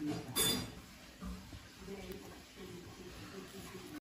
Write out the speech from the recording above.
Thank you.